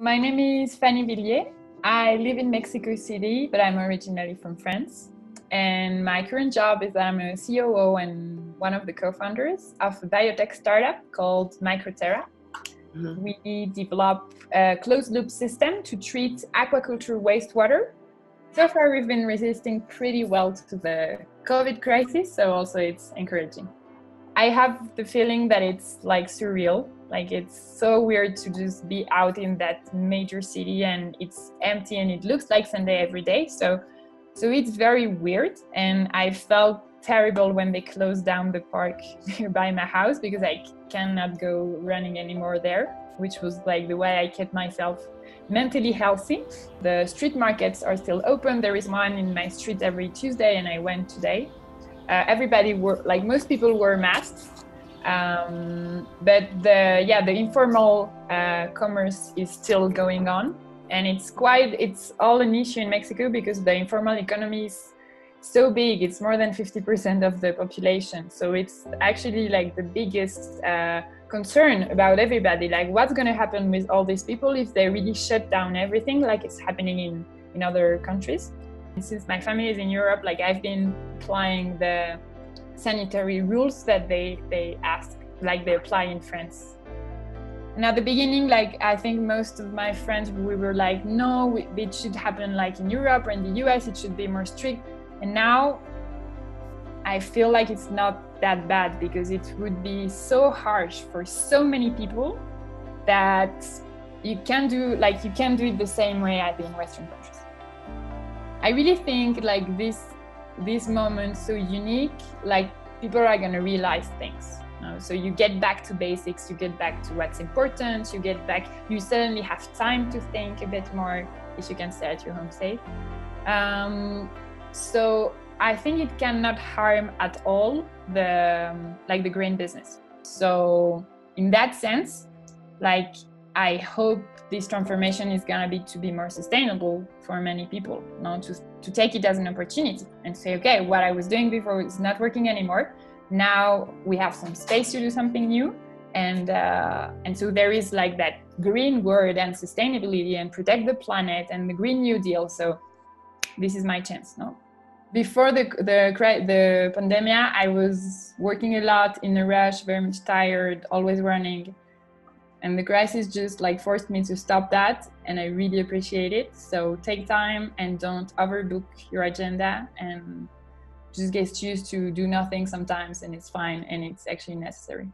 My name is Fanny Villiers. I live in Mexico City, but I'm originally from France. And my current job is that I'm a COO and one of the co founders of a biotech startup called Microterra. Mm-hmm. We develop a closed loop system to treat aquaculture wastewater. So far, we've been resisting pretty well to the COVID crisis, so also it's encouraging. I have the feeling that it's like surreal like it's so weird to just be out in that major city and it's empty and it looks like Sunday every day. So so it's very weird and I felt terrible when they closed down the park nearby my house because I cannot go running anymore there, which was like the way I kept myself mentally healthy. The street markets are still open. There is one in my street every Tuesday and I went today. Uh, everybody were like most people were masked um, but the yeah the informal uh, commerce is still going on, and it's quite it's all an issue in Mexico because the informal economy is so big. It's more than fifty percent of the population. So it's actually like the biggest uh, concern about everybody. Like what's going to happen with all these people if they really shut down everything, like it's happening in in other countries. Since my family is in Europe, like I've been applying the sanitary rules that they they ask like they apply in France. And at the beginning, like I think most of my friends, we were like, no, it should happen like in Europe or in the US, it should be more strict. And now I feel like it's not that bad because it would be so harsh for so many people that you can do like you can do it the same way as in Western countries. I really think like this this moment so unique, like people are gonna realize things. You know? So you get back to basics, you get back to what's important, you get back, you suddenly have time to think a bit more if you can stay at your home safe. Um, so I think it cannot harm at all the like the green business. So in that sense, like I hope this transformation is going to be to be more sustainable for many people not to, to take it as an opportunity and say okay what i was doing before is not working anymore. Now we have some space to do something new. And uh, and so there is like that green word and sustainability and protect the planet and the green new deal. So this is my chance no? Before the the the pandemic i was working a lot in a rush very much tired always running and the crisis just like forced me to stop that and i really appreciate it. So take time and don't overbook your agenda and just get used to do nothing sometimes and it's fine and it's actually necessary